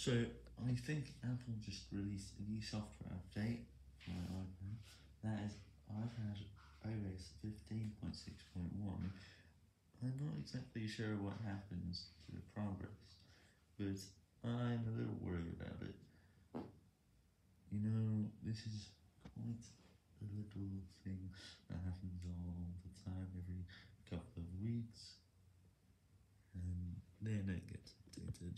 So, I think Apple just released a new software update for my iPad. That is, iPad OS 15.6.1. I'm not exactly sure what happens to the progress, but I'm a little worried about it. You know, this is quite a little thing that happens all the time, every couple of weeks, and then it gets updated.